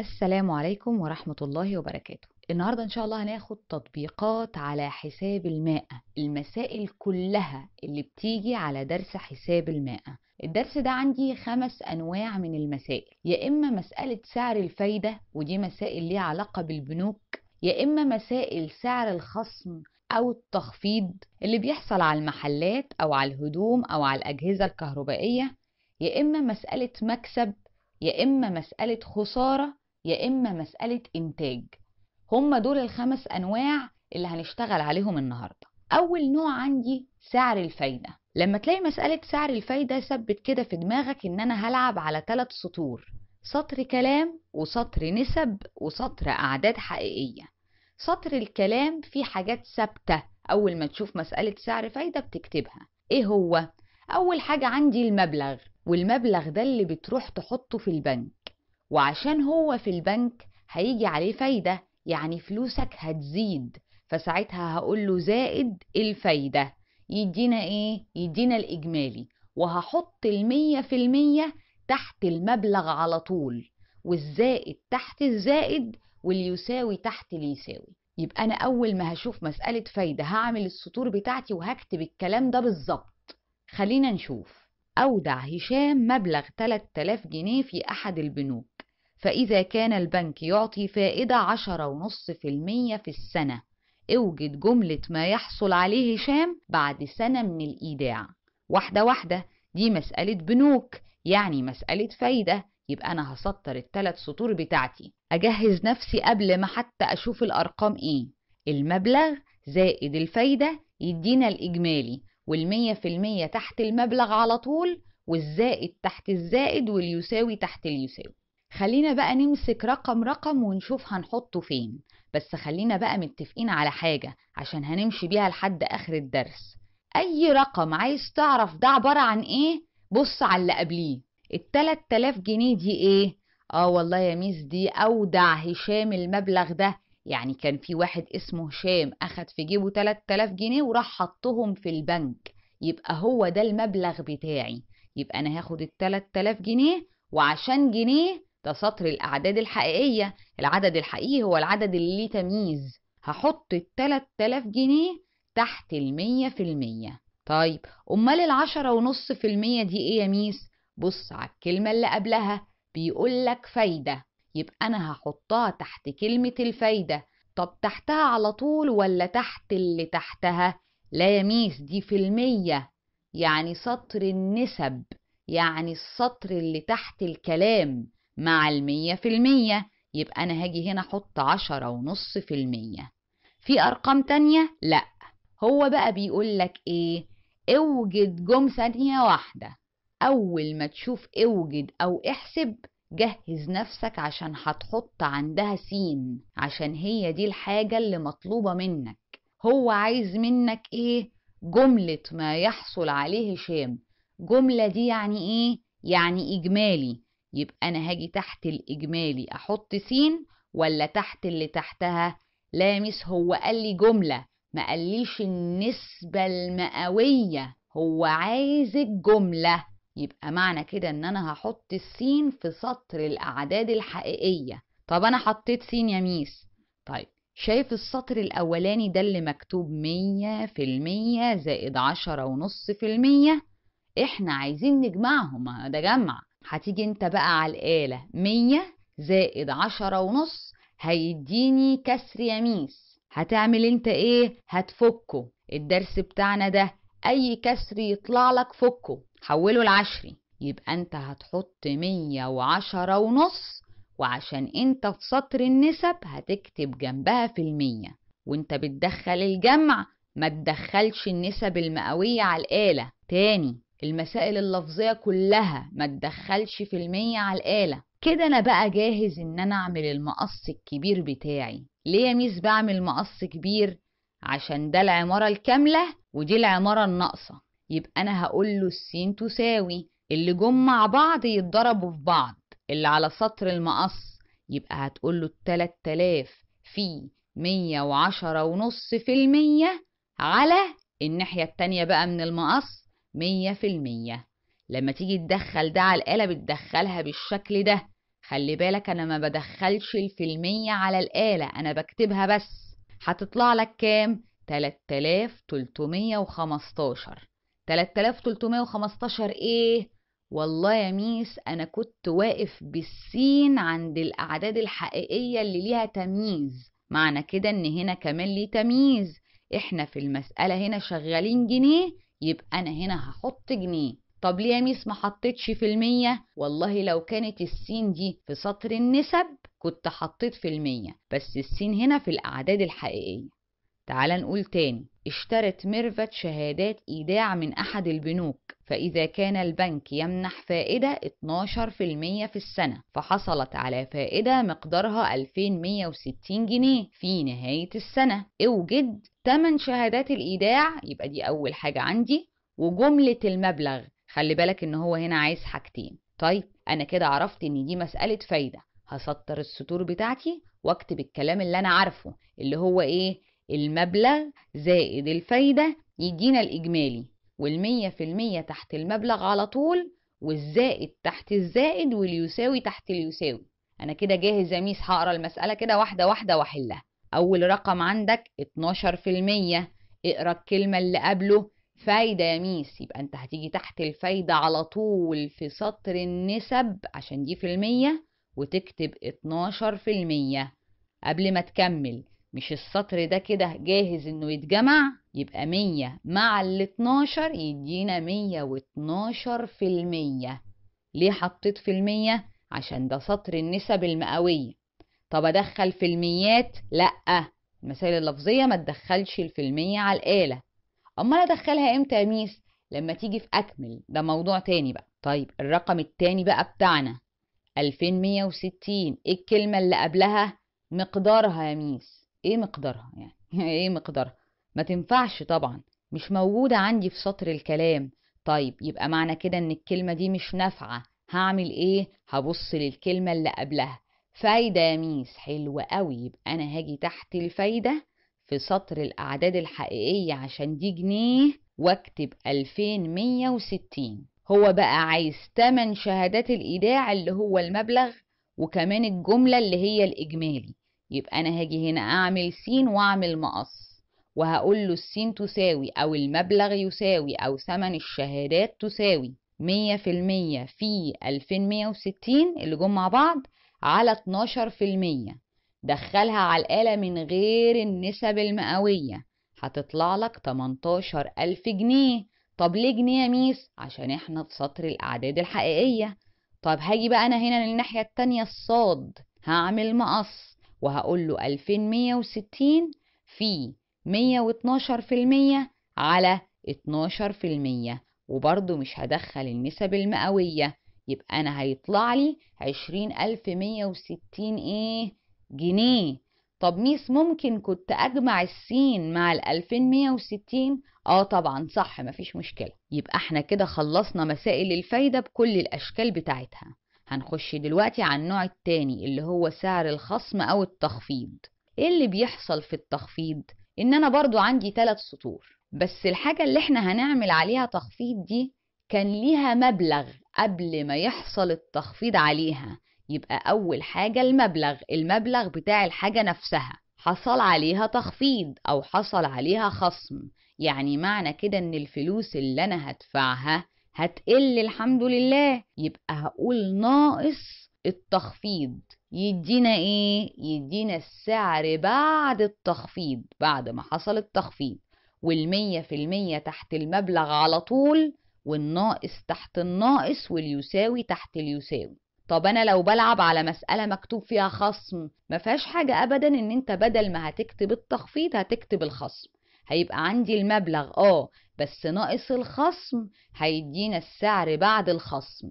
السلام عليكم ورحمة الله وبركاته. النهاردة إن شاء الله هناخد تطبيقات على حساب الماء المسائل كلها اللي بتيجي على درس حساب الماء. الدرس ده عندي خمس أنواع من المسائل. يا إما مسألة سعر الفايدة ودي مسائل ليها علاقة بالبنوك. يا إما مسائل سعر الخصم أو التخفيض اللي بيحصل على المحلات أو على الهدوم أو على الأجهزة الكهربائية. يا إما مسألة مكسب يا إما مسألة خسارة يا إما مسألة إنتاج. هم دول الخمس أنواع اللي هنشتغل عليهم النهاردة. أول نوع عندي سعر الفايدة. لما تلاقي مسألة سعر الفايدة ثبت كده في دماغك إن أنا هلعب على ثلاث سطور. سطر كلام وسطر نسب وسطر أعداد حقيقية. سطر الكلام فيه حاجات ثابتة أول ما تشوف مسألة سعر فايدة بتكتبها. إيه هو؟ أول حاجة عندي المبلغ والمبلغ ده اللي بتروح تحطه في البنك. وعشان هو في البنك هيجي عليه فايدة يعني فلوسك هتزيد. فساعتها هقول له زائد الفايدة. يدينا إيه؟ يدينا الإجمالي. وهحط المية في المية تحت المبلغ على طول. والزائد تحت الزائد واليساوي تحت اليساوي. يبقى أنا أول ما هشوف مسألة فايدة هعمل السطور بتاعتي وهكتب الكلام ده بالظبط. خلينا نشوف. أودع هشام مبلغ 3000 جنيه في أحد البنوك. فإذا كان البنك يعطي فائدة عشرة ونص في المية في السنة أوجد جملة ما يحصل عليه هشام بعد سنة من الإيداع. واحدة واحدة دي مسألة بنوك يعني مسألة فايدة. يبقى أنا هسطر التلات سطور بتاعتي. أجهز نفسي قبل ما حتى أشوف الأرقام إيه. المبلغ زائد الفايدة يدينا الإجمالي والمية في المية تحت المبلغ على طول والزائد تحت الزائد واليساوي تحت اليساوي. خلينا بقى نمسك رقم رقم ونشوف هنحطه فين. بس خلينا بقى متفقين على حاجة عشان هنمشي بيها لحد آخر الدرس. أي رقم عايز تعرف ده عبارة عن إيه بص على اللي قبليه. التلات تلاف جنيه دي إيه؟ آه والله يا ميس دي أودع هشام المبلغ ده. يعني كان في واحد اسمه هشام أخد في جيبه 3000 جنيه وراح حطهم في البنك. يبقى هو ده المبلغ بتاعي. يبقى أنا هاخد ال 3000 جنيه وعشان جنيه ده سطر الأعداد الحقيقية. العدد الحقيقي هو العدد اللي ليه تمييز. هحط ال 3000 جنيه تحت المية في المية. طيب أمال العشرة ونص في المية دي إيه يا ميس؟ بص على الكلمة اللي قبلها بيقولك فايدة. يبقى أنا هحطها تحت كلمة الفايدة. طب تحتها على طول ولا تحت اللي تحتها؟ لا يا ميس دي في المية. يعني سطر النسب يعني السطر اللي تحت الكلام. مع المية في المية. يبقى أنا هاجي هنا أحط عشرة ونص في المية. في أرقام تانية؟ لأ. هو بقى بيقولك إيه؟ أوجد جم ثانية واحدة. أول ما تشوف أوجد أو احسب جهز نفسك عشان هتحط عندها سين عشان هي دي الحاجة اللي مطلوبة منك. هو عايز منك إيه؟ جملة ما يحصل عليه هشام جملة دي يعني إيه؟ يعني إجمالي. يبقى أنا هاجي تحت الإجمالي أحط سين ولا تحت اللي تحتها؟ لا مس هو قال لي جملة ما قاليش النسبة المئوية هو عايز الجملة. يبقى معنى كده إن أنا هحط السين في سطر الأعداد الحقيقية. طب أنا حطيت سين يا ميس. طيب شايف السطر الأولاني ده اللي مكتوب مية في المية زائد عشرة ونص في المية؟ إحنا عايزين نجمعهم ده جمع. هتيجي انت بقى على الآلة مية زائد عشرة ونص هيديني كسر يا ميس هتعمل انت إيه؟ هتفكه. الدرس بتاعنا ده أي كسر يطلع لك فكه. حوله لعشري يبقى انت هتحط مية وعشرة ونص وعشان انت في سطر النسب هتكتب جنبها في المية. وانت بتدخل الجمع ما تدخلش النسب المئوية على الآلة. تاني. المسائل اللفظية كلها ما تدخلش في المية على الآلة. كده أنا بقى جاهز إن أنا أعمل المقص الكبير بتاعي. ليه يا ميس بعمل مقص كبير؟ عشان ده العمارة الكاملة ودي العمارة الناقصة. يبقى أنا هقول له السين تساوي. اللي جم مع بعض يتضربوا في بعض. اللي على سطر المقص يبقى هتقول له التلات تلاف في مية وعشرة ونص في المية على الناحية التانية بقى من المقص. مية في المية. لما تيجي تدخل ده على الآلة بتدخلها بالشكل ده. خلي بالك أنا ما بدخلش الفيلمية على الآلة أنا بكتبها بس. هتطلع لك كام؟ 3315 3315 إيه؟ والله يا ميس أنا كنت واقف بالسين عند الأعداد الحقيقية اللي ليها تمييز. معنى كده إن هنا كمان ليه تمييز. إحنا في المسألة هنا شغالين جنيه يبقى أنا هنا هحط جنيه. طب ليه يا ميس ما حطيتش في المية؟ والله لو كانت السين دي في سطر النسب كنت حطيت في المية بس السين هنا في الأعداد الحقيقية. تعال نقول تاني. اشترت ميرفت شهادات إيداع من أحد البنوك. فإذا كان البنك يمنح فائدة 12% في السنة فحصلت على فائدة مقدارها 2160 جنيه في نهاية السنة. أوجد 8 شهادات الإيداع يبقى دي أول حاجة عندي. وجملة المبلغ خلي بالك إن هو هنا عايز حاجتين. طيب أنا كده عرفت إن دي مسألة فايدة. هسطر السطور بتاعتي وأكتب الكلام اللي أنا عارفه اللي هو إيه؟ المبلغ زائد الفايدة يدينا الإجمالي. والمية في المية تحت المبلغ على طول والزائد تحت الزائد واليساوي تحت اليساوي. أنا كده جاهز يا ميس؟ هقرأ المسألة كده واحدة واحدة وأحلها. أول رقم عندك 12 في المية. اقرأ الكلمة اللي قبله. فايدة يا ميس؟ يبقى أنت هتيجي تحت الفايدة على طول في سطر النسب عشان دي في المية وتكتب 12 في المية. قبل ما تكمل مش السطر ده كده جاهز إنه يتجمع؟ يبقى مية مع ال 12 يدينا مية واتناشر في المية. ليه حطيت في المية؟ عشان ده سطر النسب المئوية. طب أدخل في الميات؟ لأ. المسائل اللفظية ما تدخلش الفيلمية على الآلة. أما أنا أدخلها إمتى يا ميس؟ لما تيجي في أكمل. ده موضوع تاني بقى. طيب الرقم التاني بقى بتاعنا. 2160 إيه الكلمة اللي قبلها؟ مقدارها يا ميس. إيه مقدارها يعني؟ إيه مقدارها؟ ما تنفعش طبعا مش موجودة عندي في سطر الكلام. طيب يبقى معنى كده إن الكلمة دي مش نافعة. هعمل إيه؟ هبص للكلمة اللي قبلها. فايدة يا ميس حلوة قوي يبقى أنا هاجي تحت الفايدة في سطر الأعداد الحقيقية عشان دي جنيه وأكتب 2160 هو بقى عايز 8 شهادات الإيداع اللي هو المبلغ وكمان الجملة اللي هي الإجمالي. يبقى أنا هاجي هنا أعمل س وأعمل مقص. وهقول له السين تساوي أو المبلغ يساوي أو ثمن الشهادات تساوي مية في المية في ألفين مية وستين اللي جم مع بعض على اتناشر في المية. دخلها على الآلة من غير النسب المئوية. هتطلع لك تمنتاشر ألف جنيه. طب ليه جنيه يا ميس؟ عشان إحنا في سطر الأعداد الحقيقية. طب هاجي بقى أنا هنا للناحية التانية الصاد. هعمل مقص. وهقول له 2160 في 112% على 12% وبرضه مش هدخل النسب المئوية. يبقى أنا هيطلع لي 20160 إيه جنيه. طب ميس ممكن كنت أجمع السين مع ال 2160 آه طبعا صح مفيش مشكلة. يبقى إحنا كده خلصنا مسائل الفايدة بكل الأشكال بتاعتها. هنخش دلوقتي على النوع التاني اللي هو سعر الخصم أو التخفيض. إيه اللي بيحصل في التخفيض؟ إن أنا برضو عندي ثلاث سطور بس الحاجة اللي إحنا هنعمل عليها تخفيض دي كان ليها مبلغ قبل ما يحصل التخفيض عليها. يبقى أول حاجة المبلغ المبلغ بتاع الحاجة نفسها. حصل عليها تخفيض أو حصل عليها خصم. يعني معنى كده إن الفلوس اللي أنا هدفعها هتقل الحمد لله. يبقى هقول ناقص التخفيض. يدينا إيه؟ يدينا السعر بعد التخفيض بعد ما حصل التخفيض. والمية في المية تحت المبلغ على طول والناقص تحت الناقص واليساوي تحت اليساوي. طب أنا لو بلعب على مسألة مكتوب فيها خصم ما فيهاش حاجة ابدا إن أنت بدل ما هتكتب التخفيض هتكتب الخصم. هيبقى عندي المبلغ آه بس ناقص الخصم هيدينا السعر بعد الخصم.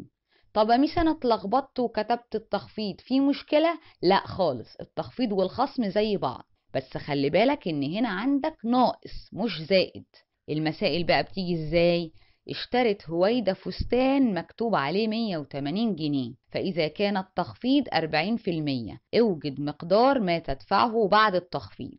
طب ميس أنا اتلخبطت وكتبت التخفيض في مشكلة؟ لا خالص التخفيض والخصم زي بعض. بس خلي بالك إن هنا عندك ناقص مش زائد. المسائل بقى بتيجي إزاي؟ اشترت هويدا فستان مكتوب عليه 180 جنيه فإذا كان التخفيض 40% أوجد مقدار ما تدفعه بعد التخفيض.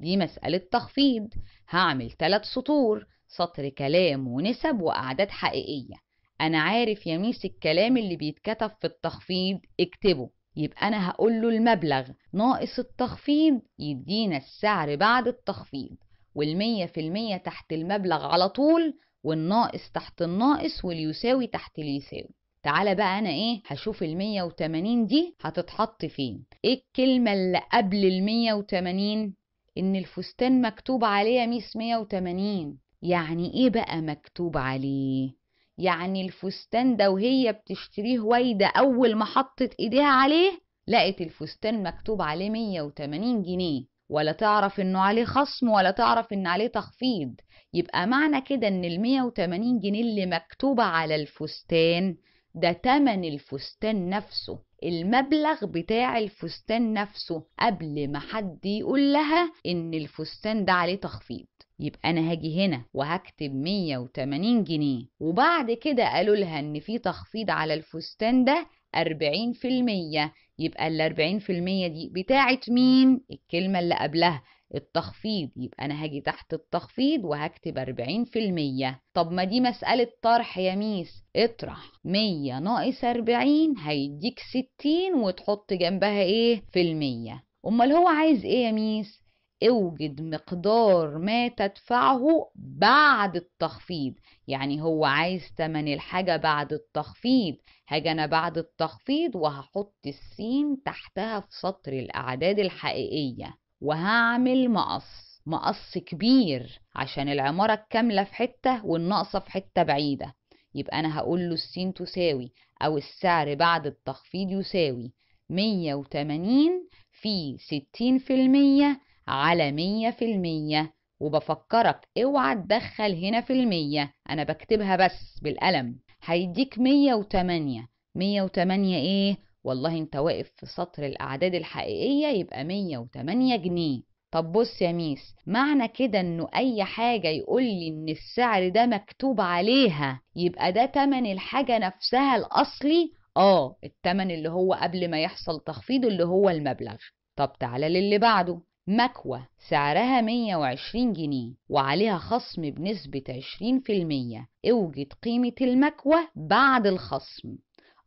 دي مسألة تخفيض. هعمل ثلاث سطور. سطر كلام ونسب وأعداد حقيقية. أنا عارف يا ميس الكلام اللي بيتكتب في التخفيض اكتبه. يبقى أنا هقول له المبلغ. ناقص التخفيض يدينا السعر بعد التخفيض. والمية في المية تحت المبلغ على طول والناقص تحت الناقص واليساوي تحت اليساوي. تعالى بقى أنا إيه هشوف المية وتمانين دي هتتحط فين. إيه الكلمة اللي قبل المية وتمانين؟ إن الفستان مكتوب عليه ميس مية وتمانين. يعني إيه بقى مكتوب عليه؟ يعني الفستان ده وهي بتشتريه وايدة أول ما حطت إيديها عليه لقت الفستان مكتوب عليه مية وتمانين جنيه. ولا تعرف إنه عليه خصم ولا تعرف إن عليه تخفيض. يبقى معنى كده إن المية وتمانين جنيه اللي مكتوبة على الفستان ده تمن الفستان نفسه. المبلغ بتاع الفستان نفسه قبل ما حد يقول لها إن الفستان ده عليه تخفيض. يبقى أنا هاجي هنا وهكتب 180 جنيه. وبعد كده قالوا لها إن في تخفيض على الفستان ده 40% يبقى ال 40% دي بتاعت مين؟ الكلمة اللي قبلها التخفيض. يبقى أنا هاجي تحت التخفيض وهكتب 40% طب ما دي مسألة طرح يا ميس. اطرح. 100 ناقص 40 هيديك 60 وتحط جنبها إيه؟ في المية. أمال هو عايز إيه يا ميس؟ أوجد مقدار ما تدفعه بعد التخفيض. يعني هو عايز تمن الحاجة بعد التخفيض. هاجي أنا بعد التخفيض وهحط السين تحتها في سطر الأعداد الحقيقية وهعمل مقص مقص كبير عشان العمارة الكاملة في حتة والناقصة في حتة بعيدة. يبقى أنا هقول له السين تساوي أو السعر بعد التخفيض يساوي مية وتمانين في ستين في المية على مية في المية. وبفكرك اوعى تدخل هنا في المية. أنا بكتبها بس بالقلم. هيديك مية وتمانية. مية وتمانية إيه؟ والله أنت واقف في سطر الأعداد الحقيقية يبقى 108 جنيه. طب بص يا ميس معنى كده إنه أي حاجة يقول لي إن السعر ده مكتوب عليها يبقى ده تمن الحاجة نفسها الأصلي؟ آه التمن اللي هو قبل ما يحصل تخفيض اللي هو المبلغ. طب تعالى للي بعده. مكوة سعرها 120 جنيه وعليها خصم بنسبة 20% أوجد قيمة المكوة بعد الخصم.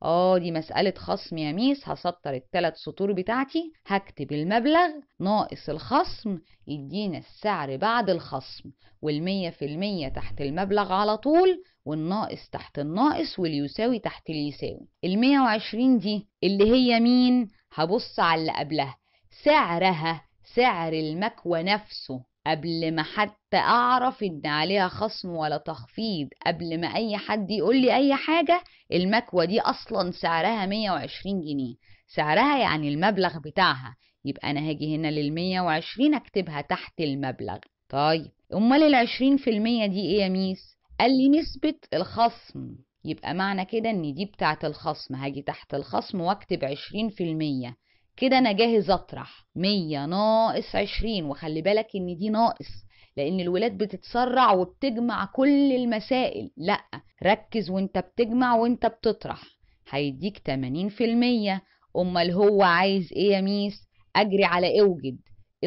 آه دي مسألة خصم يا ميس. هسطر التلات سطور بتاعتي. هكتب المبلغ. ناقص الخصم. يدينا السعر بعد الخصم. والمية في المية تحت المبلغ على طول. والناقص تحت الناقص. واليساوي تحت اليساوي. المية وعشرين دي اللي هي مين؟ هبص على اللي قبلها. سعرها سعر المكوى نفسه قبل ما حتى أعرف إن عليها خصم ولا تخفيض قبل ما أي حد يقول لي أي حاجة المكوى دي أصلا سعرها 120 جنيه. سعرها يعني المبلغ بتاعها. يبقى أنا هاجي هنا لل 120 أكتبها تحت المبلغ. طيب أمال ال 20% دي إيه يا ميس؟ قال لي نسبة الخصم. يبقى معنى كده إن دي بتاعة الخصم. هاجي تحت الخصم وأكتب 20% كده أنا جاهز أطرح. 100 ناقص 20 وخلي بالك إن دي ناقص لأن الولاد بتتسرع وبتجمع كل المسائل. لأ ركز وأنت بتجمع وأنت بتطرح. هيديك 80% أمال هو عايز إيه يا ميس؟ أجري على أوجد.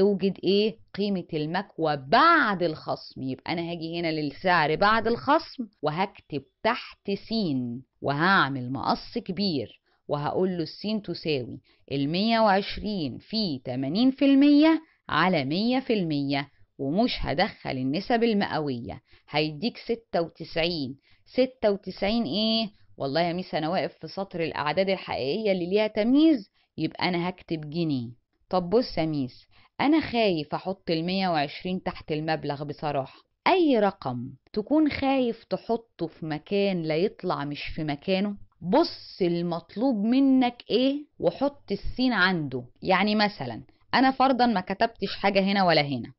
أوجد إيه؟ قيمة المكوى بعد الخصم. يبقى أنا هاجي هنا للسعر بعد الخصم وهكتب تحت سين. وهعمل مقص كبير. وهقول له السين تساوي المية وعشرين في تمانين في المية على مية في المية ومش هدخل النسب المئوية. هيديك ستة وتسعين. ستة وتسعين إيه؟ والله يا ميس أنا واقف في سطر الأعداد الحقيقية اللي ليها تمييز يبقى أنا هكتب جنيه. طب بص يا ميس أنا خايف أحط المية وعشرين تحت المبلغ بصراحة. أي رقم تكون خايف تحطه في مكان لا يطلع مش في مكانه؟ بص المطلوب منك إيه وحط السين عنده. يعني مثلا أنا فرضا ما كتبتش حاجة هنا ولا هنا.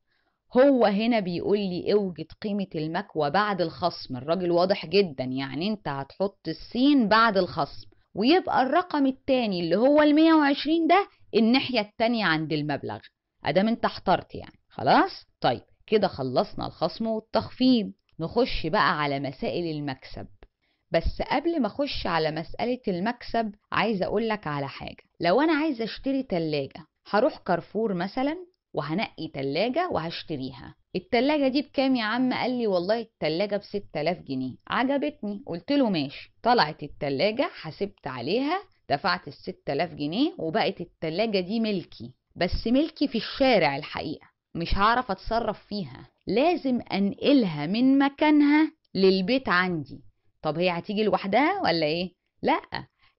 هو هنا بيقول لي أوجد قيمة المكوى بعد الخصم. الراجل واضح جدا. يعني أنت هتحط السين بعد الخصم. ويبقى الرقم التاني اللي هو المية وعشرين ده الناحية التانية عند المبلغ. أدام أنت احترت يعني. خلاص؟ طيب كده خلصنا الخصم والتخفيض. نخش بقى على مسائل المكسب. بس قبل ما أخش على مسألة المكسب عايزة اقولك على حاجة. لو أنا عايزة أشتري تلاجة هروح كارفور مثلا وهنقي تلاجة وهشتريها. التلاجة دي بكام يا عم؟ قال لي والله التلاجة بستة آلاف جنيه. عجبتني. قلت له ماشي. طلعت التلاجة حسبت عليها دفعت الست آلاف جنيه وبقت التلاجة دي ملكي. بس ملكي في الشارع الحقيقة مش هعرف أتصرف فيها. لازم أنقلها من مكانها للبيت عندي. طب هي هتيجي لوحدها ولا إيه؟ لأ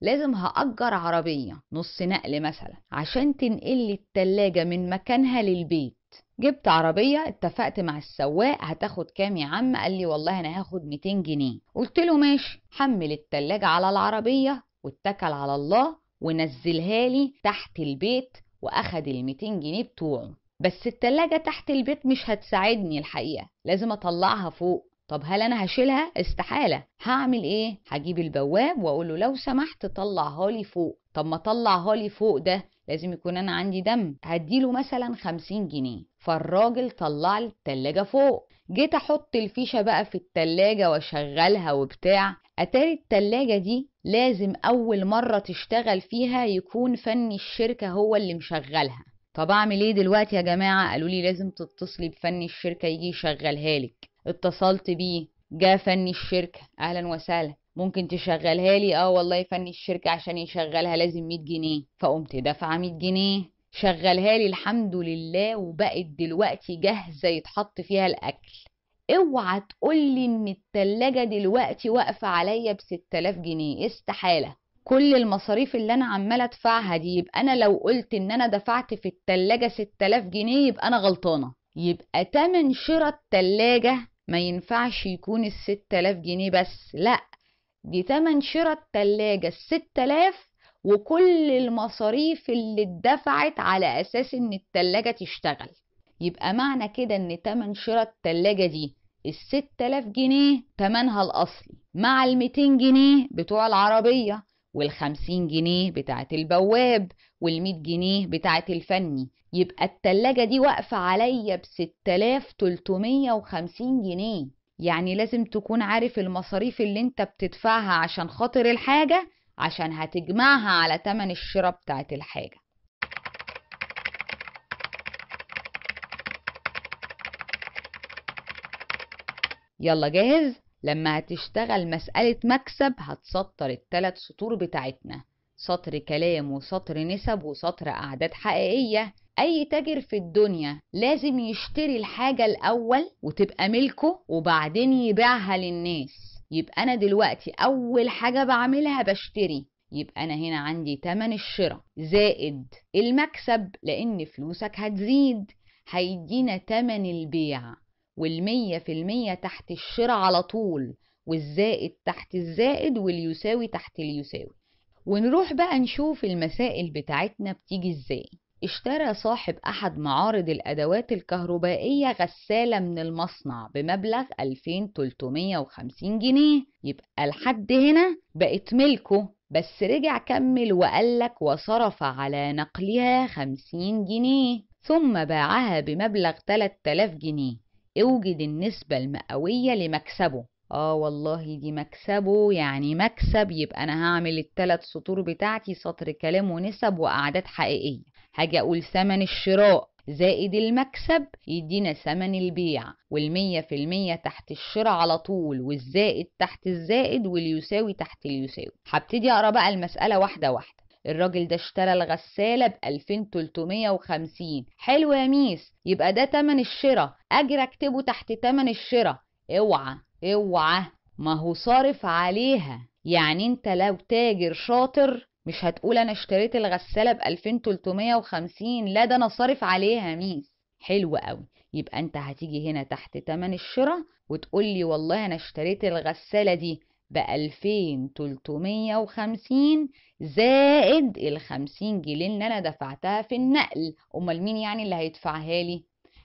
لازم هأجر عربية نص نقل مثلا عشان تنقل لي التلاجة من مكانها للبيت. جبت عربية اتفقت مع السواق هتاخد كام يا عم؟ قال لي والله أنا هاخد 200 جنيه. قلت له ماشي حمل التلاجة على العربية واتكل على الله ونزلها لي تحت البيت وأخد ال 200 جنيه بتوعه. بس التلاجة تحت البيت مش هتساعدني الحقيقة لازم أطلعها فوق. طب هل أنا هشيلها؟ استحالة. هعمل إيه؟ هجيب البواب واقول له لو سمحت طلعها لي فوق. طب ما طلعها لي فوق ده لازم يكون أنا عندي دم. هديله مثلا خمسين جنيه. فالراجل طلع لي التلاجة فوق. جيت أحط الفيشة بقى في التلاجة وأشغلها وبتاع. أتاري التلاجة دي لازم أول مرة تشتغل فيها يكون فني الشركة هو اللي مشغلها. طب أعمل إيه دلوقتي يا جماعة؟ قالوا لي لازم تتصلي بفني الشركة يجي يشغلها لك. اتصلت بيه جا فني الشركة. أهلا وسهلا. ممكن تشغلها لي؟ آه والله فني الشركة عشان يشغلها لازم 100 جنيه. فقمت دافعة 100 جنيه شغلها لي الحمد لله وبقت دلوقتي جاهزة يتحط فيها الأكل. اوعى تقولي إن التلاجة دلوقتي واقفة عليا ب 6000 جنيه. استحالة. كل المصاريف اللي أنا عمالة أدفعها دي يبقى أنا لو قلت إن أنا دفعت في التلاجة 6000 جنيه يبقى أنا غلطانة. يبقى تمن شراء التلاجة ما ينفعش يكون ال 6000 جنيه بس لا دي تمن شراء التلاجة الست آلاف وكل المصاريف اللي اتدفعت على أساس إن التلاجة تشتغل. يبقى معنى كده إن تمن شراء التلاجة دي الست آلاف جنيه تمنها الأصلي مع الميتين جنيه بتوع العربية. والخمسين جنيه بتاعت البواب والمية جنيه بتاعت الفني. يبقى التلاجة دي واقفة عليا بست آلاف تلتمية وخمسين جنيه. يعني لازم تكون عارف المصاريف اللي انت بتدفعها عشان خاطر الحاجة عشان هتجمعها على تمن الشراء بتاعت الحاجة. يلا جاهز؟ لما هتشتغل مسألة مكسب هتسطر التلات سطور بتاعتنا. سطر كلام وسطر نسب وسطر أعداد حقيقية. أي تاجر في الدنيا لازم يشتري الحاجة الأول وتبقى ملكه وبعدين يبيعها للناس. يبقى أنا دلوقتي أول حاجة بعملها بشتري. يبقى أنا هنا عندي تمن الشراء. زائد المكسب لأن فلوسك هتزيد. هيدينا تمن البيع. والمية في المية تحت الشراء على طول والزائد تحت الزائد واليساوي تحت اليساوي. ونروح بقى نشوف المسائل بتاعتنا بتيجي إزاي. اشترى صاحب أحد معارض الأدوات الكهربائية غسالة من المصنع بمبلغ 2350 جنيه. يبقى لحد هنا بقت ملكه بس رجع كمل وقالك وصرف على نقلها 50 جنيه ثم باعها بمبلغ 3000 جنيه. أوجد النسبة المئوية لمكسبه. آه والله دي مكسبه يعني مكسب يبقى أنا هعمل التلات سطور بتاعتي سطر كلام ونسب وأعداد حقيقية. هاجي أقول ثمن الشراء زائد المكسب يدينا ثمن البيع والمية في المية تحت الشراء على طول والزائد تحت الزائد واليساوي تحت اليساوي. هبتدي أقرأ بقى المسألة واحدة واحدة. الراجل ده اشترى الغسالة ب 2350 حلو يا ميس يبقى ده تمن الشراء. أجي أكتبه تحت تمن الشراء. اوعى اوعى ما هو صارف عليها. يعني انت لو تاجر شاطر مش هتقول أنا اشتريت الغسالة ب 2350 لا ده أنا صارف عليها ميس. حلو قوي. يبقى انت هتيجي هنا تحت تمن الشراء وتقول لي والله أنا اشتريت الغسالة دي ب 2350 زائد ال 50 جنيه اللي أنا دفعتها في النقل. أمال مين يعني اللي هيدفعها لي؟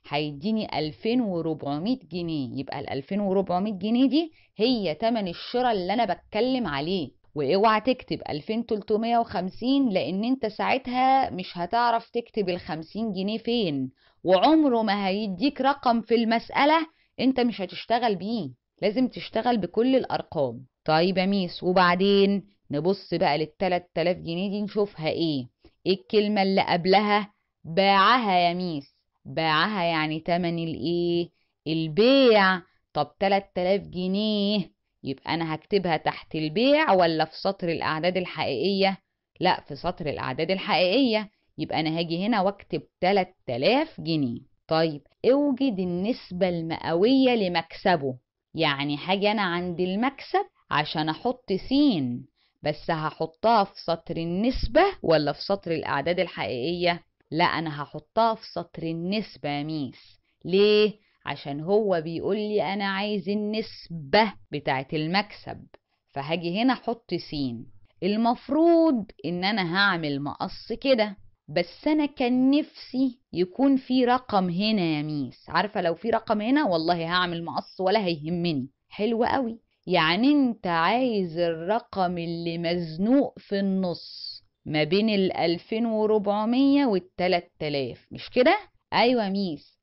هيديني 2400 جنيه. يبقى ال 2400 جنيه دي هي تمن الشراء اللي أنا بتكلم عليه. وأوعى تكتب 2350 لأن أنت ساعتها مش هتعرف تكتب ال 50 جنيه فين. وعمره ما هيديك رقم في المسألة أنت مش هتشتغل بيه. لازم تشتغل بكل الأرقام. طيب يا ميس وبعدين نبص بقى لل 3000 جنيه دي نشوفها إيه؟ إيه الكلمة اللي قبلها؟ باعها يا ميس باعها يعني تمن الايه؟ البيع. طب 3000 جنيه يبقى أنا هكتبها تحت البيع ولا في سطر الاعداد الحقيقية؟ لا في سطر الأعداد الحقيقية. يبقى أنا هاجي هنا واكتب 3000 جنيه. طيب اوجد النسبة المئوية لمكسبه. يعني هاجي أنا عند المكسب عشان أحط سين بس هحطها في سطر النسبة ولا في سطر الأعداد الحقيقية؟ لا أنا هحطها في سطر النسبة يا ميس. ليه؟ عشان هو بيقول لي أنا عايز النسبة بتاعة المكسب فهاجي هنا أحط سين. المفروض إن أنا هعمل مقص كده بس أنا كان نفسي يكون في رقم هنا يا ميس. عارفة لو في رقم هنا والله هعمل مقص ولا هيهمني. حلو قوي. يعني انت عايز الرقم اللي مزنوق في النص ما بين ال 2400 وال 3000 مش كده؟ أيوه ميس.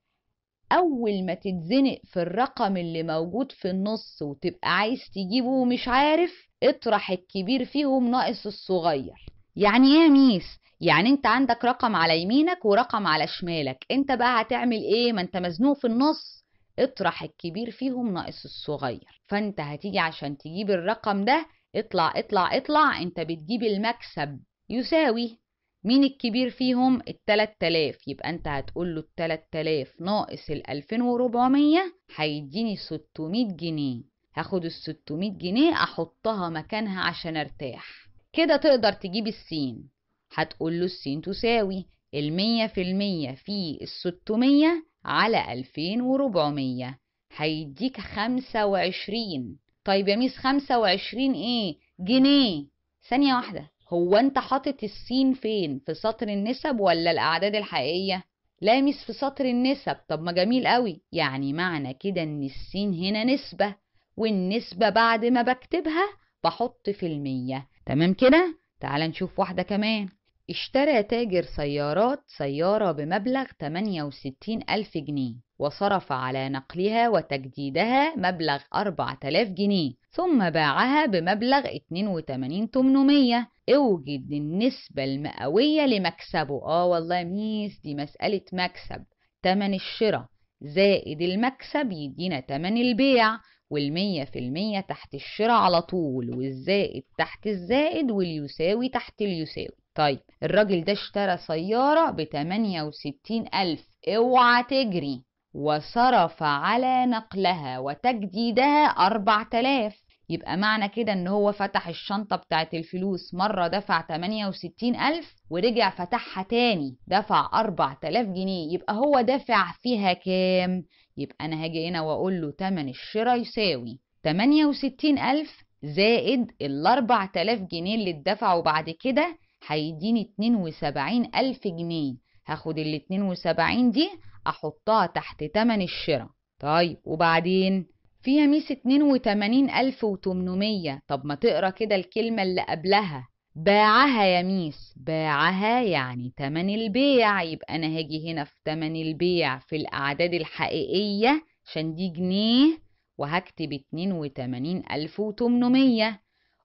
أول ما تتزنق في الرقم اللي موجود في النص وتبقى عايز تجيبه ومش عارف اطرح الكبير فيهم ناقص الصغير. يعني إيه يا ميس؟ يعني انت عندك رقم على يمينك ورقم على شمالك. انت بقى هتعمل إيه؟ ما انت مزنوق في النص. اطرح الكبير فيهم ناقص الصغير. فانت هتيجي عشان تجيب الرقم ده اطلع اطلع اطلع. انت بتجيب المكسب. يساوي مين الكبير فيهم؟ التلات تلاف. يبقى انت هتقول له التلات تلاف ناقص الألفين وربعمية هيديني ستمية جنيه. هاخد الستمية جنيه احطها مكانها عشان ارتاح. كده تقدر تجيب السين. هتقول له السين تساوي المية في المية في الستمية على ألفين وربعمية. هيديك خمسة وعشرين. طيب يا ميس خمسة وعشرين إيه؟ جنيه. ثانية واحدة هو أنت حاطط السين فين؟ في سطر النسب ولا الأعداد الحقيقية؟ لا ميس في سطر النسب. طب ما جميل قوي. يعني معنى كده إن السين هنا نسبة والنسبة بعد ما بكتبها بحط في المية. تمام كده؟ تعال نشوف واحدة كمان. اشترى تاجر سيارات سيارة بمبلغ 68 ألف جنيه وصرف على نقلها وتجديدها مبلغ 4000 جنيه ثم باعها بمبلغ 82800 أوجد النسبة المئوية لمكسبه. آه والله ميس دي مسألة مكسب. تمن الشراء. زائد المكسب يدينا تمن البيع والمية في المية تحت الشراء على طول والزائد تحت الزائد واليساوي تحت اليساوي. طيب الراجل ده اشترى سيارة بتمانية وستين ألف. اوعى تجري. وصرف على نقلها وتجديدها أربع تلاف يبقى معنى كده إن هو فتح الشنطة بتاعت الفلوس. مرة دفع 68 ألف ورجع فتحها تاني. دفع 4000 جنيه. يبقى هو دافع فيها كام؟ يبقى أنا هاجي هنا وأقول له تمن الشراء يساوي 68 ألف زائد ال 4000 جنيه اللي اتدفعوا بعد كده هيديني 72 ألف جنيه. هاخد ال 72 دي أحطها تحت تمن الشراء. طيب وبعدين؟ فيها ميس 82800 طب ما تقرأ كده الكلمة اللي قبلها. باعها يا ميس. باعها يعني تمن البيع. يبقى أنا هاجي هنا في تمن البيع في الأعداد الحقيقية عشان دي جنيه وهكتب 82800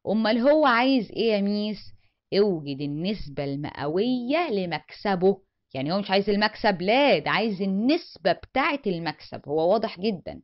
أمال هو عايز إيه يا ميس؟ أوجد النسبة المئوية لمكسبه. يعني هو مش عايز المكسب لا ده عايز النسبة بتاعة المكسب. هو واضح جدا.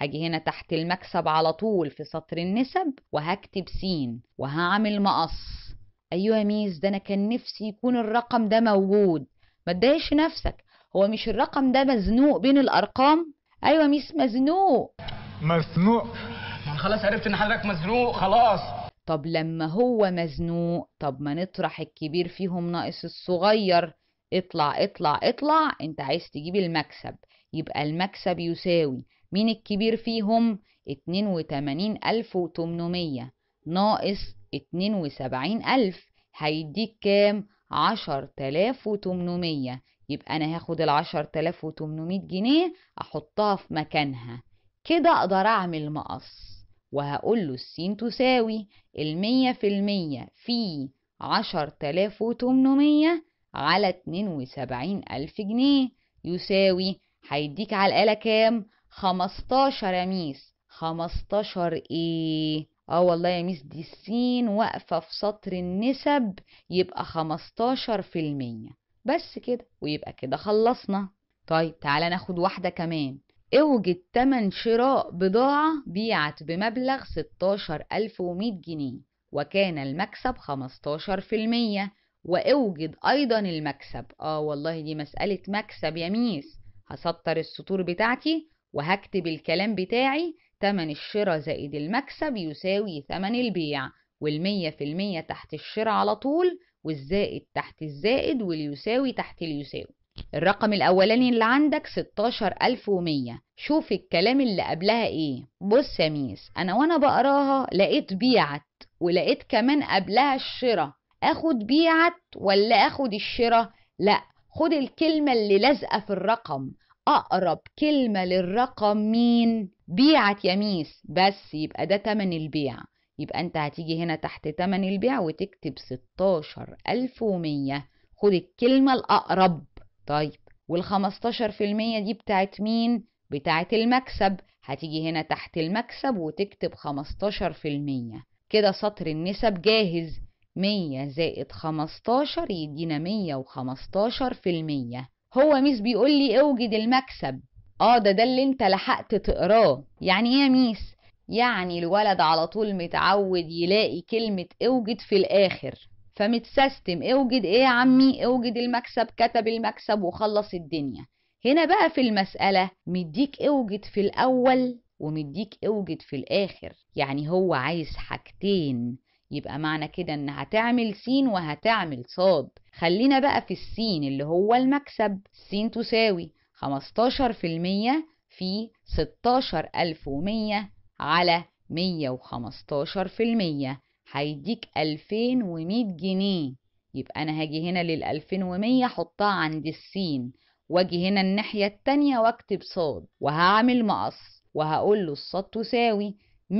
هاجي هنا تحت المكسب على طول في سطر النسب وهكتب سين وهعمل مقص. أيوه يا ميس ده أنا كان نفسي يكون الرقم ده موجود. ما تضايقش نفسك. هو مش الرقم ده مزنوق بين الأرقام؟ أيوه ميس مزنوق. مزنوق. ما أنا خلاص عرفت إن حضرتك مزنوق خلاص. طب لما هو مزنوق طب ما نطرح الكبير فيهم ناقص الصغير. اطلع اطلع اطلع. انت عايز تجيب المكسب. يبقى المكسب يساوي مين الكبير فيهم؟ 82800 ناقص 72000 هيديك كام؟ 10800 يبقى أنا هاخد ال 10800 جنيه أحطها في مكانها. كده أقدر أعمل مقص. وهقول له السين تساوي المية في المية في عشر تلاف وتمنمية على اتنين وسبعين ألف جنيه يساوي هيديك على الآلة كام؟ خمستاشر يا ميس خمستاشر إيه؟ آه والله يا ميس دي السين واقفة في سطر النسب يبقى خمستاشر في المية بس كده ويبقى كده خلصنا طيب تعالى ناخد واحدة كمان اوجد تمن شراء بضاعة بيعت بمبلغ ستاشر ألف ومية جنيه وكان المكسب 15% وأوجد أيضا المكسب. آه والله دي مسألة مكسب يا ميس. هسطر السطور بتاعتي وهكتب الكلام بتاعي. تمن الشراء زائد المكسب يساوي ثمن البيع والمية في المية تحت الشراء على طول والزائد تحت الزائد واليساوي تحت اليساوي. الرقم الأولاني اللي عندك 16100 شوف الكلام اللي قبلها إيه. بص يا ميس أنا وأنا بقراها لقيت بيعت ولقيت كمان قبلها الشراء. آخد بيعت ولا آخد الشراء؟ لأ خد الكلمة اللي لازقة في الرقم. أقرب كلمة للرقم مين؟ بيعت يا ميس. بس يبقى ده تمن البيع. يبقى أنت هتيجي هنا تحت تمن البيع وتكتب ستاشر ألف ومية. خد الكلمة الأقرب. طيب والخمستاشر في المية دي بتاعت مين؟ بتاعت المكسب. هتيجي هنا تحت المكسب وتكتب خمستاشر في المية. كده سطر النسب جاهز. مية زائد خمستاشر يدينا مية وخمستاشر في المية. هو miss بيقول لي اوجد المكسب. آه ده ده اللي انت لحقت تقراه. يعني إيه يا miss؟ يعني الولد على طول متعود يلاقي كلمة اوجد في الآخر. فمتسيستم. اوجد إيه يا عمي؟ اوجد المكسب كتب المكسب وخلص الدنيا. هنا بقى في المسألة مديك اوجد في الأول ومديك اوجد في الآخر. يعني هو عايز حاجتين. يبقى معنى كده إن هتعمل سين وهتعمل صاد. خلينا بقى في السين اللي هو المكسب. سين تساوي 15% في 16100 على 115% هيديك 2100 جنيه. يبقى أنا هاجي هنا لل 2100 أحطها عند السين وأجي هنا الناحية التانية وأكتب صاد وهعمل مقص وهقول له الصاد تساوي 100%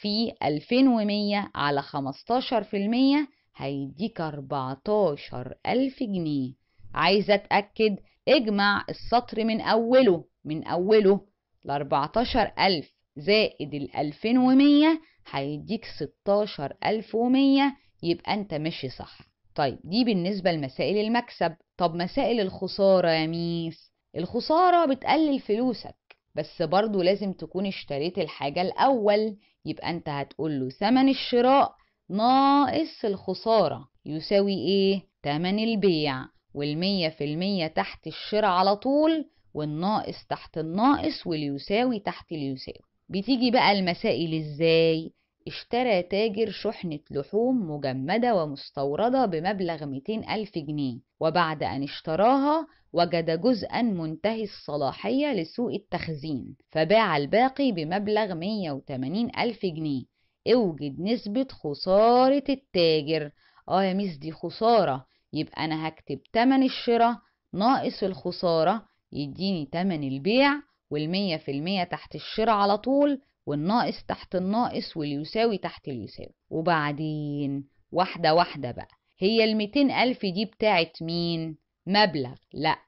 في 2100 على 15% هيديك 14000 جنيه. عايزة أتأكد؟ اجمع السطر من أوله من أوله ل 14000 زائد ال 2100 هيديك 16100 يبقى انت ماشي صح. طيب دي بالنسبة لمسائل المكسب. طب مسائل الخسارة يا ميس؟ الخسارة بتقلل فلوسك بس برضو لازم تكون اشتريت الحاجة الأول. يبقى انت هتقول له ثمن الشراء ناقص الخسارة. يساوي إيه؟ تمن البيع. والمية في المية تحت الشراء على طول والناقص تحت الناقص واليساوي تحت اليساوي بتيجي بقى المسائل إزاي؟ اشترى تاجر شحنة لحوم مجمدة ومستوردة بمبلغ 200 ألف جنيه وبعد أن اشتراها وجد جزءا منتهي الصلاحية لسوء التخزين فباع الباقي بمبلغ 180 ألف جنيه. أوجد نسبة خسارة التاجر. آه يا ميس دي خسارة. يبقى أنا هكتب تمن الشراء ناقص الخسارة يديني تمن البيع والمية في المية تحت الشراء على طول والناقص تحت الناقص واليساوي تحت اليساوي. وبعدين واحدة واحدة بقى. هي الميتين ألف دي بتاعت مين؟ مبلغ. لا.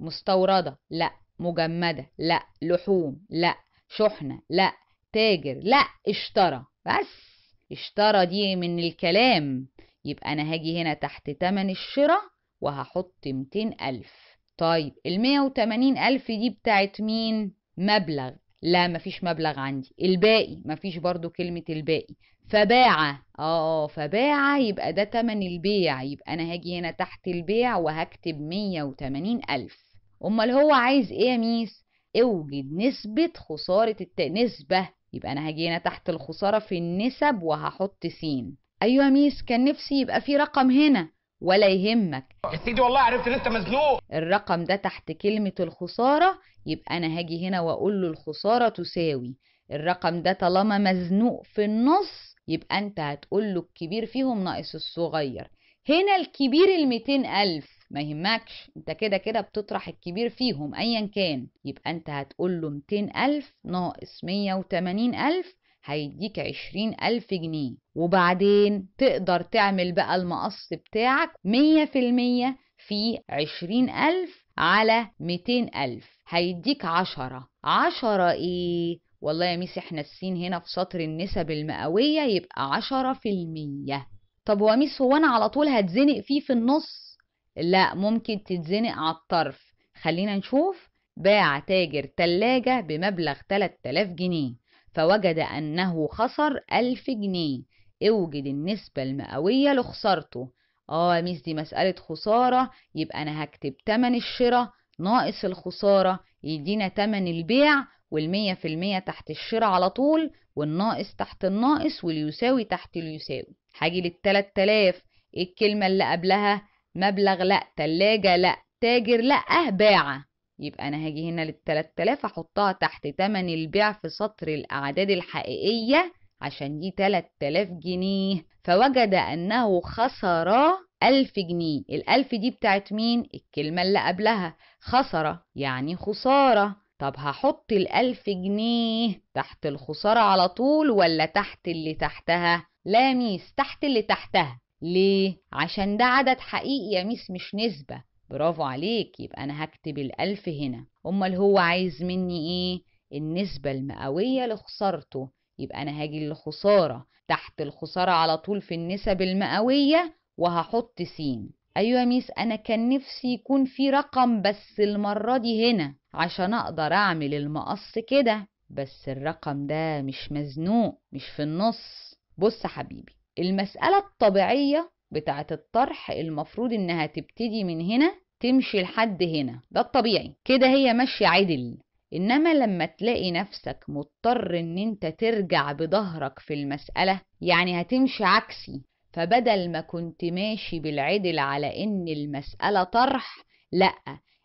مستوردة. لا. مجمدة. لا. لحوم. لا. شحنة. لا. تاجر. لا. اشترى. بس. اشترى دي من الكلام. يبقى أنا هاجي هنا تحت تمن الشراء وهحط ميتين ألف. طيب المية وتمانين ألف دي بتاعت مين؟ مبلغ. لا مفيش مبلغ عندي. الباقي مفيش برضو كلمة الباقي. فباع آه فباع يبقى ده تمن البيع. يبقى أنا هاجي هنا تحت البيع وهكتب مية وتمانين ألف. أمال هو عايز إيه يا ميس؟ أوجد نسبة خسارة الت... نسبة. يبقى أنا هاجي هنا تحت الخسارة في النسب وهحط سين. أيوه يا ميس كان نفسي يبقى في رقم هنا. ولا يهمك. يا سيدي والله عرفت إن أنت مزنوق. الرقم ده تحت كلمة الخسارة يبقى أنا هاجي هنا وأقول له الخسارة تساوي. الرقم ده طالما مزنوق في النص يبقى أنت هتقول له الكبير فيهم ناقص الصغير. هنا الكبير الميتين ألف ما يهمكش. أنت كده كده بتطرح الكبير فيهم ايا كان. يبقى أنت هتقول له ميتين ألف ناقص مية وتمانين ألف هيديك عشرين ألف جنيه. وبعدين تقدر تعمل بقى المقص بتاعك مية في المية في عشرين ألف على ميتين ألف. هيديك عشرة. عشرة إيه؟ والله يا ميس إحنا السين هنا في سطر النسب المئوية يبقى عشرة في المية. طب هو ميس هو أنا على طول هتزنق فيه في النص؟ لا ممكن تتزنق على الطرف. خلينا نشوف. باع تاجر تلاجة بمبلغ 3000 جنيه. فوجد أنه خسر ألف جنيه. أوجد النسبة المئوية لخسارته. آه يا ميس دي مسألة خسارة. يبقى أنا هكتب تمن الشراء ناقص الخسارة يدينا تمن البيع والمية في المية تحت الشراء على طول والناقص تحت الناقص واليساوي تحت اليساوي. هاجي للتلات تلاف. إيه الكلمة اللي قبلها؟ مبلغ لأ تلاجة لأ تاجر لأ باعة. يبقى أنا هاجي هنا للتلات تلاف أحطها تحت تمن البيع في سطر الأعداد الحقيقية عشان دي تلات تلاف جنيه فوجد أنه خسر ألف جنيه الألف دي بتاعت مين؟ الكلمة اللي قبلها خسرة يعني خسارة طب هحط الألف جنيه تحت الخسارة على طول ولا تحت اللي تحتها؟ لا ميس تحت اللي تحتها ليه؟ عشان ده عدد حقيقي يا ميس مش نسبة برافو عليك يبقى أنا هكتب الألف هنا. أمال هو عايز مني إيه؟ النسبة المئوية لخسارته. يبقى أنا هاجي للخسارة. تحت الخسارة على طول في النسب المئوية وهحط سين أيوة ميس أنا كان نفسي يكون في رقم بس المرة دي هنا عشان أقدر أعمل المقص كده. بس الرقم ده مش مزنوق مش في النص. بص حبيبي المسألة الطبيعية بتاعة الطرح المفروض إنها تبتدي من هنا تمشي لحد هنا. ده الطبيعي. كده هي ماشية عدل. إنما لما تلاقي نفسك مضطر إن أنت ترجع بظهرك في المسألة يعني هتمشي عكسي. فبدل ما كنت ماشي بالعدل على إن المسألة طرح لأ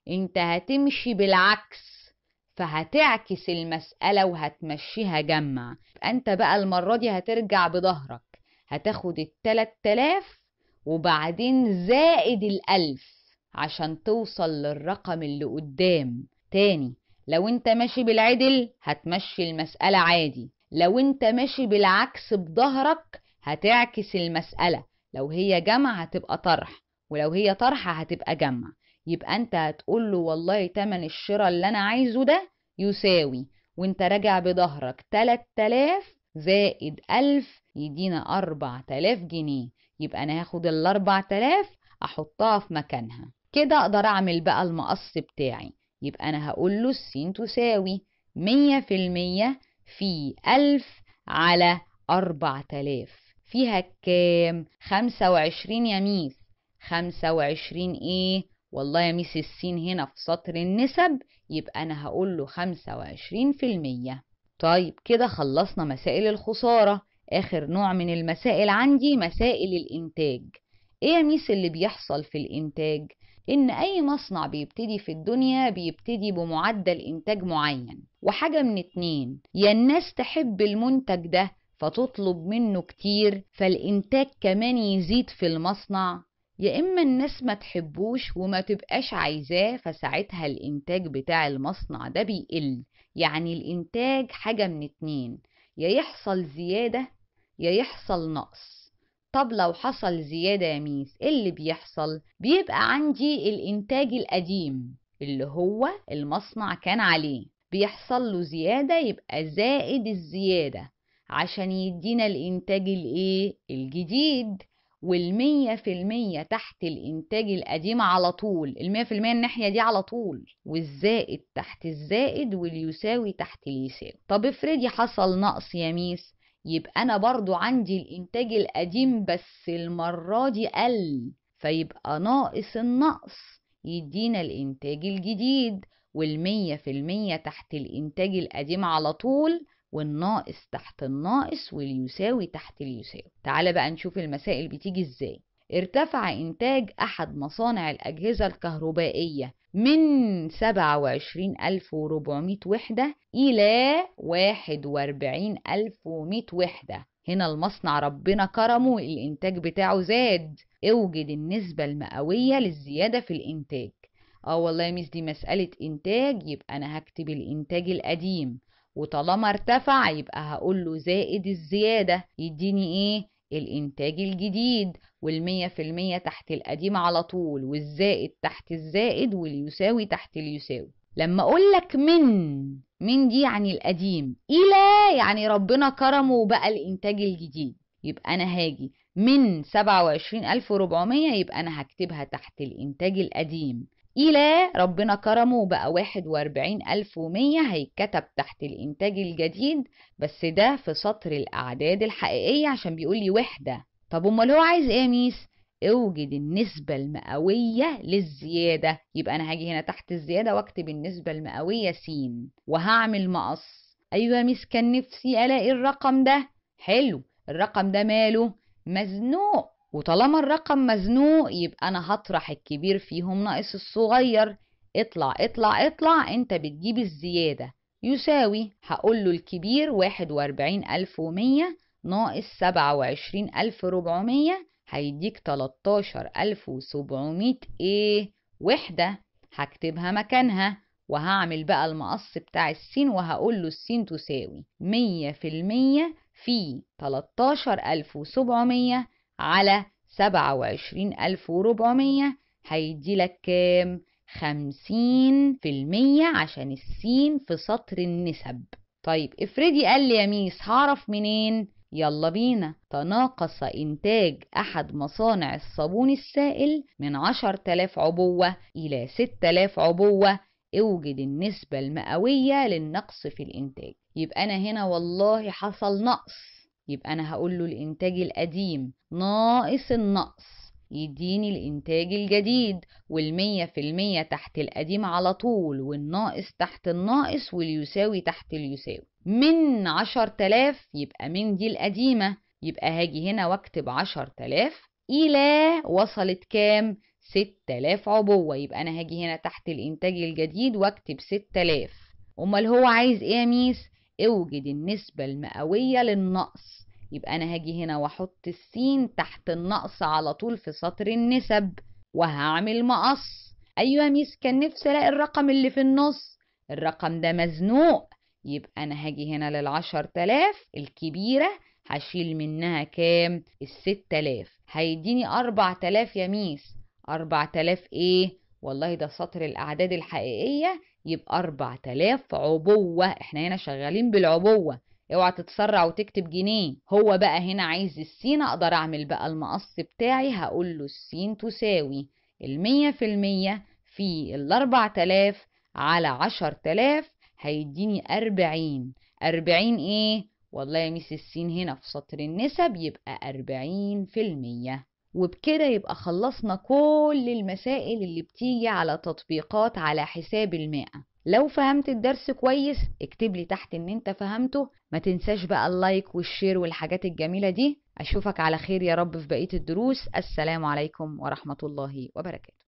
أنت هتمشي بالعكس. فهتعكس المسألة وهتمشيها جمع. أنت بقى المرة دي هترجع بظهرك. هتاخد التلات تلاف وبعدين زائد الألف عشان توصل للرقم اللي قدام. تاني لو انت ماشي بالعدل هتمشي المسألة عادي. لو انت ماشي بالعكس بظهرك هتعكس المسألة. لو هي جمع هتبقى طرح ولو هي طرح هتبقى جمع. يبقى انت هتقول له والله تمن الشراء اللي أنا عايزه ده يساوي. وانت راجع بظهرك 3000 زائد 1000 يدينا 4000 جنيه. يبقى أنا هاخد ال 4000 أحطها في مكانها. كده أقدر أعمل بقى المقص بتاعي. يبقى أنا هقول له السين تساوي 100% في 1000 على 4000 فيها كام؟ 25 يا ميس. 25 إيه؟ والله يا ميس السين هنا في سطر النسب. يبقى أنا هقول له 25% طيب كده خلصنا مسائل الخسارة. آخر نوع من المسائل عندي مسائل الإنتاج. إيه يا ميس اللي بيحصل في الإنتاج؟ إن أي مصنع بيبتدي في الدنيا بيبتدي بمعدل إنتاج معين. وحاجة من اتنين يا الناس تحب المنتج ده فتطلب منه كتير فالإنتاج كمان يزيد في المصنع. يا إما الناس ما تحبوش وما تبقاش عايزاه فساعتها الإنتاج بتاع المصنع ده بيقل. يعني الإنتاج حاجة من اتنين يا يحصل زيادة يا يحصل نقص. طب لو حصل زيادة يا ميس إيه اللي بيحصل؟ بيبقى عندي الإنتاج القديم اللي هو المصنع كان عليه. بيحصل له زيادة يبقى زائد الزيادة عشان يدينا الإنتاج الإيه؟ الجديد. والمية في المية تحت الإنتاج القديم على طول. المية في المية الناحية دي على طول. والزائد تحت الزائد واليساوي تحت اليساوي. طب افرضي حصل نقص يا ميس. يبقى أنا برضو عندي الإنتاج القديم بس المرة دي قل فيبقى ناقص النقص يدينا الإنتاج الجديد والمية في المية تحت الإنتاج القديم على طول والناقص تحت الناقص واليساوي تحت اليساوي. تعال بقى نشوف المسائل بتيجي إزاي. ارتفع إنتاج أحد مصانع الأجهزة الكهربائية من 27400 وحدة إلى 41100 وحدة. هنا المصنع ربنا كرمه الإنتاج بتاعه زاد. أوجد النسبة المئوية للزيادة في الإنتاج. آه والله يا ميس دي مسألة إنتاج يبقى أنا هكتب الإنتاج القديم. وطالما ارتفع يبقى هقول له زائد الزيادة. يديني إيه؟ الإنتاج الجديد والمية في المية تحت القديم على طول والزائد تحت الزائد واليساوي تحت اليساوي. لما أقول لك من من دي يعني القديم إلى يعني ربنا كرمه وبقى الإنتاج الجديد. يبقى أنا هاجي من 27400 يبقى أنا هكتبها تحت الإنتاج القديم. إلى ربنا كرمه وبقى واحد وأربعين ألف ومية هيتكتب تحت الإنتاج الجديد بس ده في سطر الأعداد الحقيقية عشان بيقول لي وحدة. طب أمال هو عايز إيه يا ميس؟ أوجد النسبة المئوية للزيادة. يبقى أنا هاجي هنا تحت الزيادة وأكتب النسبة المئوية س. وهعمل مقص. أيوة يا ميس كان نفسي ألاقي الرقم ده. حلو الرقم ده ماله؟ مزنوق. وطالما الرقم مزنوق يبقى أنا هطرح الكبير فيهم ناقص الصغير. اطلع اطلع اطلع. انت بتجيب الزيادة. يساوي هقول له الكبير واحد وأربعين ألف ومية ناقص سبعة وعشرين ألف ربعمية هيديك تلاتاشر ألف وسبعمية إيه؟ وحدة. هكتبها مكانها. وهعمل بقى المقص بتاع السين وهقول له السين تساوي مية في المية في تلاتاشر ألف وسبعمية على سبعة وعشرين ألف وربعمية. هيديلك كام؟ خمسين في المية عشان السين في سطر النسب. طيب افرضي قال لي يا ميس هعرف منين؟ يلا بينا. تناقص إنتاج أحد مصانع الصابون السائل من عشر تلاف عبوة إلى ست تلاف عبوة. أوجد النسبة المئوية للنقص في الإنتاج. يبقى أنا هنا والله حصل نقص. يبقى أنا هقول له الإنتاج القديم. ناقص النقص. يديني الإنتاج الجديد. والمية في المية تحت القديم على طول. والناقص تحت الناقص واليساوي تحت اليساوي. من عشر تلاف يبقى من دي القديمة. يبقى هاجي هنا واكتب عشر تلاف إلى وصلت كام؟ ست تلاف عبوة. يبقى أنا هاجي هنا تحت الإنتاج الجديد واكتب ست تلاف أمال هو عايز إيه يا miss؟ أوجد النسبة المئوية للنقص. يبقى أنا هاجي هنا وأحط السين تحت النقص على طول في سطر النسب وهعمل مقص. أيوة يا miss كان نفسي ألاقي الرقم اللي في النص. الرقم ده مزنوق. يبقى أنا هاجي هنا للعشر تلاف الكبيرة هشيل منها كام؟ الست تلاف هيديني أربع تلاف يا miss. أربع تلاف إيه؟ والله ده سطر الأعداد الحقيقية. يبقى أربع تلاف عبوة. إحنا هنا شغالين بالعبوة. اوعى تتسرع وتكتب جنيه. هو بقى هنا عايز السين أقدر أعمل بقى المقص بتاعي. هقول له السين تساوي المية في المية في الاربع تلاف على عشر تلاف هيديني أربعين. أربعين إيه؟ والله يا miss السين هنا في سطر النسب يبقى أربعين في المية. وبكده يبقى خلصنا كل المسائل اللي بتيجي على تطبيقات على حساب المائة. لو فهمت الدرس كويس اكتب لي تحت إن أنت فهمته. ما تنساش بقى ال like وال share والحاجات الجميلة دي. أشوفك على خير يا رب في بقية الدروس. السلام عليكم ورحمة الله وبركاته.